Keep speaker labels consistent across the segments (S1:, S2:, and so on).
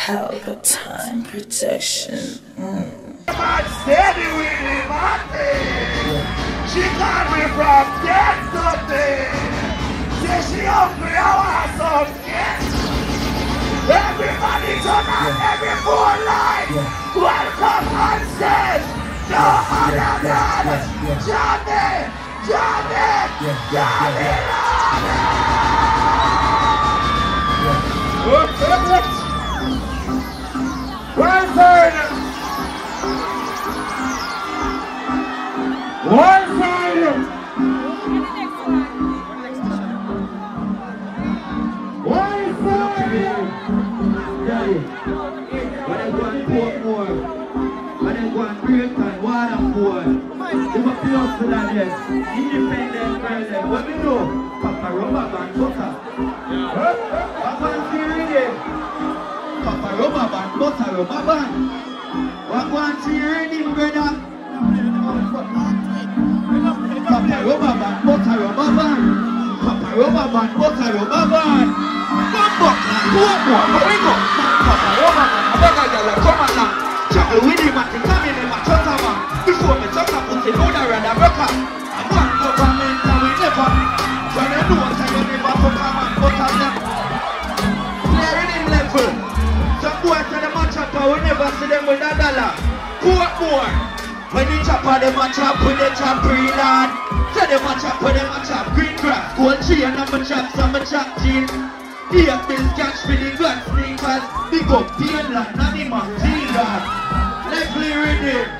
S1: Pelpa Time protection. Mm.
S2: She got me from dead something. Say she hungry, I want some. Everybody turn on every four light. Welcome on stage. No other than Johnny, Johnny, Johnny.
S3: Band Butter Rubber Band. What one Siri brother? Papa Rubber Band Butter Rubber Band. Papa Rubber Band Butter Rubber Band. Come back now, When chopper them a chop with the chop green land. Say them a chop with them a chop green grass. Gold tree and a chop some a chop jeans. Here bills catch for the gun sneakers. Big up Painland and the Martina. Leslie ready.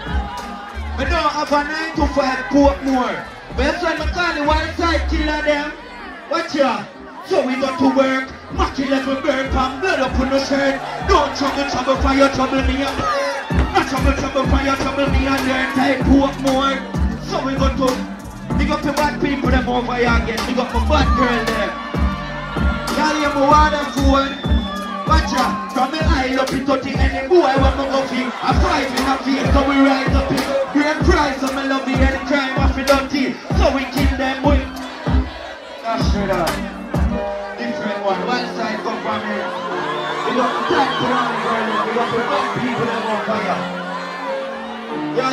S3: We don't have a 9 to 5 Portmore. But that's why I call the one side killer them. Watch ya. So we got to work. Mackie level burn pan blood up on the shirt. Don't trouble trouble for trouble me up. Not trouble trouble your trouble me and learn type Portmore. So we got to big up the bad people them over here again. Big up the bad girl there. Y'all hear me water phone. Watch out, from the eye up into the any boy when me go feel I fight in a field, so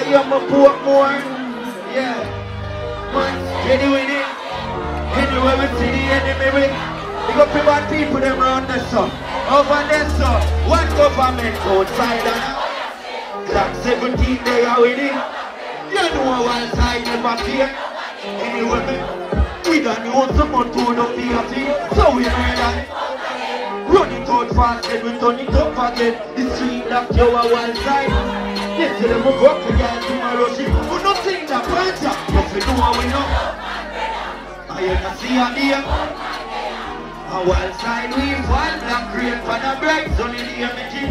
S3: Hear me Portmore Yeah Man, steady with it Anywhere we see the enemy we got the bad people them around the sun. Over there, so one government outside and Clock 17 they are with it. You know one side never fear. Anyway, me, we don't know someone to a thing. So we murder. Run it out fast, then we turn it up again. The street lock you are one side. Not you know how we know. I ain't. A side we black for the the.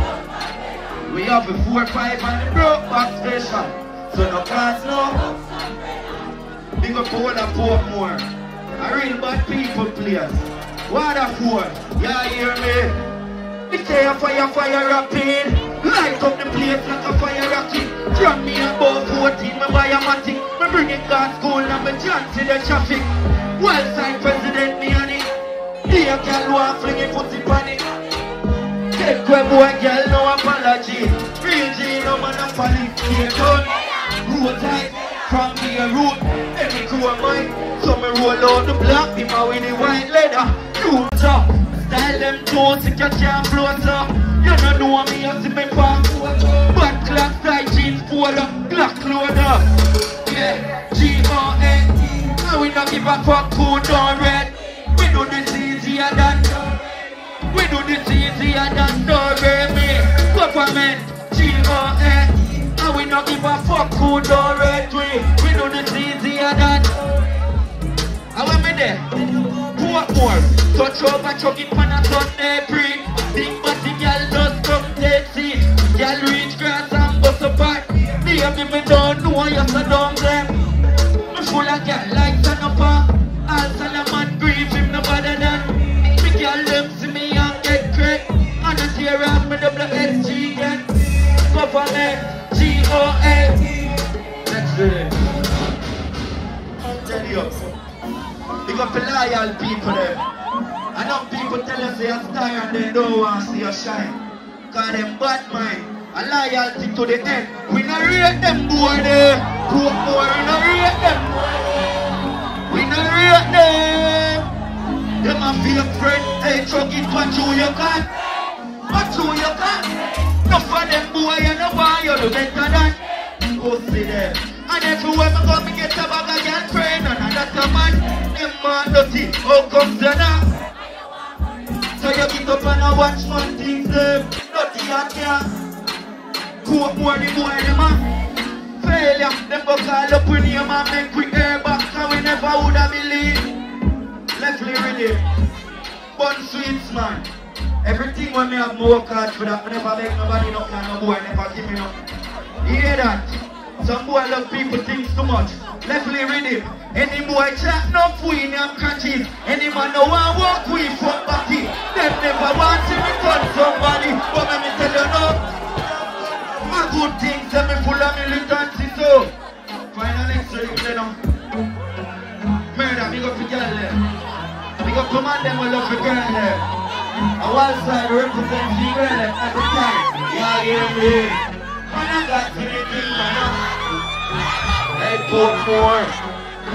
S3: We have a four five on the broke back station. So no class no. Big up all the Portmore. A real bad people players. Waterford, yeah hear me? It's a fire fire rapid. Light up the place like a fire rocket. From me above 14, me buy a matic. Me bring it gas school and me jump to the traffic. Wild side president me and it. Here girl want fling it on it Take away boy girl no apology Real G no man a folly Here done Road tight from the road Every crew of mine So me roll out the block Be my with the white leather You up Style them toes you can't blow up You don't know me you see me pass Bad class tight jeans polo Glock loader Yeah G-O-N-E Now we don't give a fuck who don't red we do this easier than We do this easier than me Government G-O-A And we not give a fuck who don't rate we We do this easier than And when me there Portmore Touch over chuck it pan a Sunday pre Girl reach grass and bust a back Baby me don't know you so dumb them. Me full of girl like Sanapa All Salaman grief him no better than. Me girl them see me and get crack And I tear up me double SG then Government G-O-A do it Tell you. Up the loyal people there. I know people tell us they are star and they don't want to see you shine. Call them bad mind. And loyalty to the end. We not rate them boy there. Poor boy, we not rate them. We not rate them. Them a fake friend. Hey, truck it, what you you got? What you you got? No for them boy, you know why you do better than. Go see them. And everywhere me go, me get a bag of girlfriend. And another man, them man dirty. How come they not? So you get up and a watch man things them Dirty and care Cope more the boy them a Failure Them go call up with name and make we air back And we never woulda believe Left ready Bun sweets man Everything when me have more cards for that I never make nobody no and no boy never give me no You hear that? Some boy love people things too much. Left me ready. Any boy chat no queen and catches. Any man no one walk with fuck body. Them never want to me somebody. But let me tell you no. My good things tell me full of militancy so. Final next week, you know. Murder, big up the girl there. The them love the girl there. A wild side represents the girl there every time. Yeah, yeah, yeah. Man, I got to the thing, man. Hey.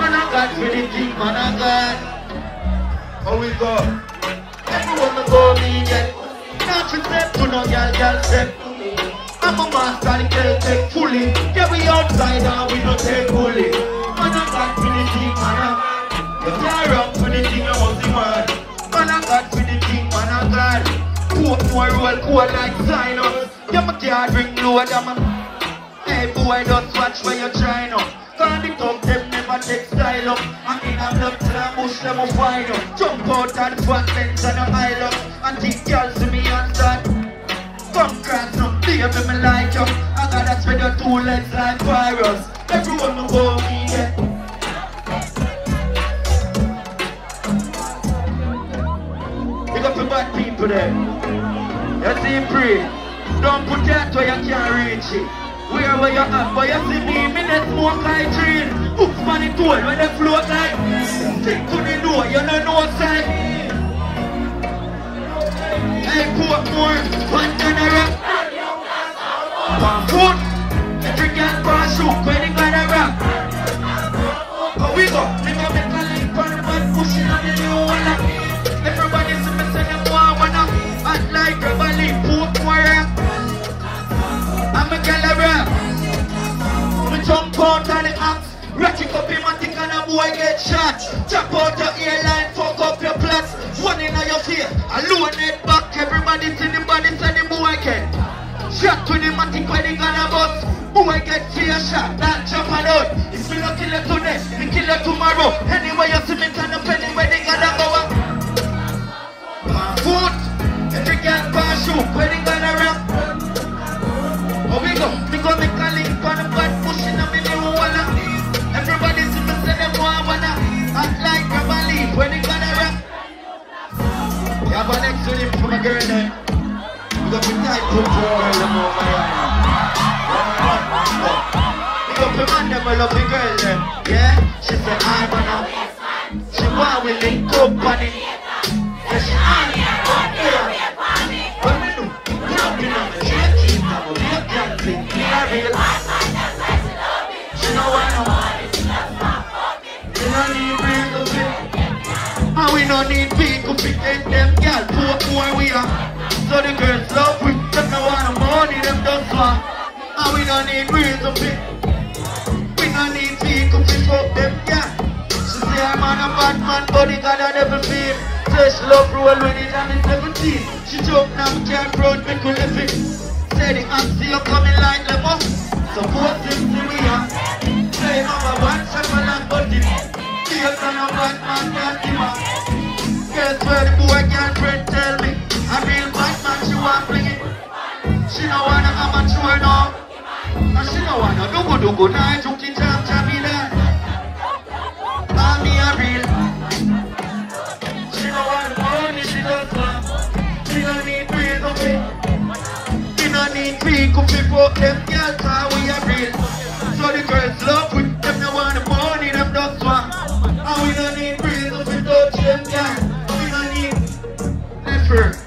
S3: Man, I got to the thing, man, I got. How we go? Everyone go me get. Not to step to no girl, girl step. I'm a master, the girl take fully. Yeah, we outside and we don't take fully. Man, I got to the thing, man, You can't run for the thing, I was the man. Man, I got to the thing, man, I got. Poor, poor, roll, cool like Sinus. Yeah, my car bring load, yeah, man. Hey boy, just watch where you're trying up. Cause the top them never take style up. And in a blood till I push them a up. Jump out the front fence and a mile up. And think At? But you see me, me that smoke like tree. Hooks on the toll when they float like. Stick to man love the girl them. Yeah, she said I wanna. She want we link up on it. Yeah, she on it. What me do? Up in on the jet, keep up a real dancing. Me a real. She know I know. We no need real to And we no need people to take them girl poor poor we are. So the girls love we, them no want no money, them just want. And we no need real to pick. To fuck them girl. She say I'm on a bad man, but got a devil feel. Say love roll when it on the 17. She joke now, can't front, make we live it. Say the auntie you coming like lemon. We no need people fuck them girls, cause we a real. So the girls love we, them no want the money, them just want. And we no need real to touch them girls. We no need effort.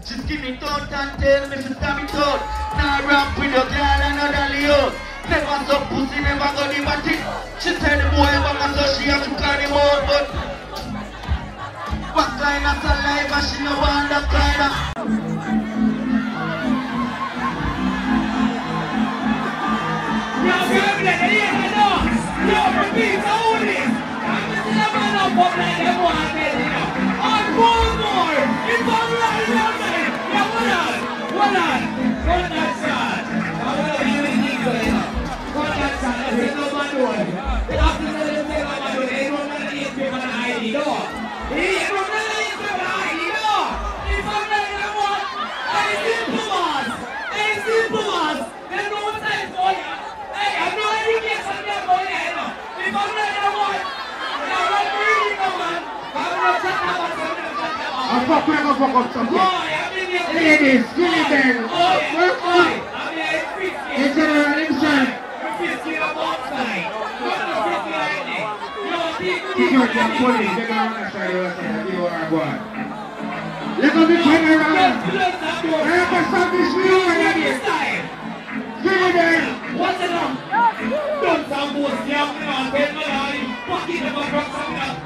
S3: She's giving it out and tell me to stop it out. Now rap with your girl and another Leo. Never so pussy, never go the batty. She tell the boy back so she have to carry out, but what kind of saliva she no want that kind of fuck with, I fuck up some
S2: Boy, I've been here.
S3: Ladies, Ben,
S2: Oh, yeah.
S3: work on.
S2: I'm. In
S3: general, himself.
S2: The
S3: Security and police, they don't understand you what you the Ben.
S2: What's up? Don't sound me how you fucking broke something up.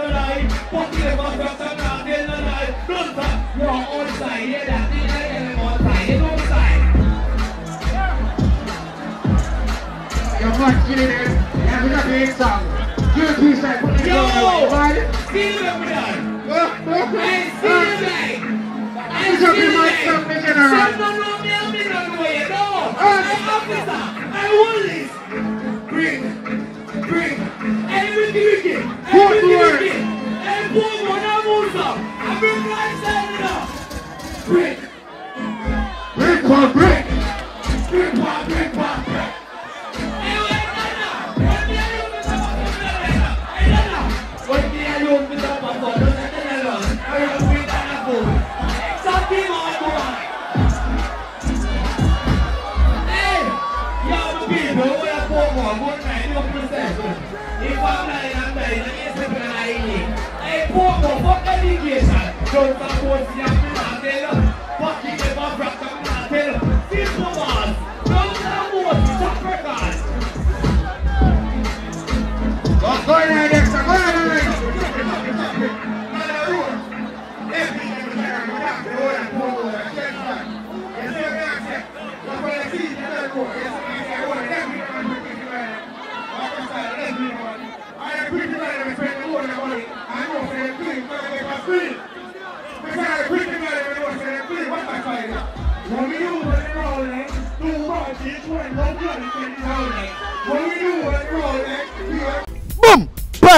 S2: Not
S3: killing it. You have to the song. Put it
S2: Yo!
S3: down. Right?
S2: See the man done.
S3: Go, go.
S2: Hey, see
S3: This will
S2: see
S3: be
S2: the
S3: my
S2: man.
S3: son, the general.
S2: Some don't know me and don't know you. No. Hey, officer. Hey, Willis. Bring. Bring. Hey, education. Don't support the young man.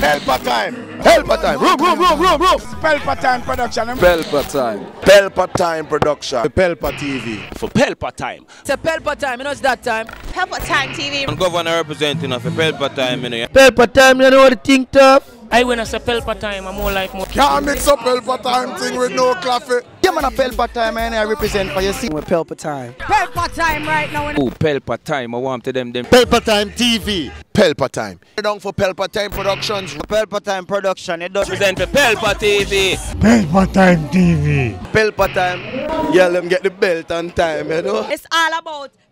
S4: Pelpa time. Pelpa time. Room, room, room, room, room. Pelpa time production. Pelpa time. Pelpa time production. The Pelpa TV.
S5: for Pelpa time.
S6: It's a Pelpa time, you know it's that time.
S7: Pelpa Time TV.
S5: And governor representing of a Pelpa time, you know.
S8: Pelpa Time, you know what the thing tough?
S9: I when I say Pelpa time, I'm more like more.
S4: Can't mix up Pelpa time thing with no coffee.
S10: Yeah, man, a Pelpa time, and I represent for your city. With Pelpa time.
S6: Pelpa time right now.
S5: Oh, Pelpa time. I want to them them.
S4: Pelpa time TV. Pelpa time. Down for Pelpa time productions.
S10: Pelpa time production. It does
S5: Represent for Pelpa TV. Pelpa time. TV.
S4: Pelpa time. Yeah, them get the belt on time, you know.
S6: It's all about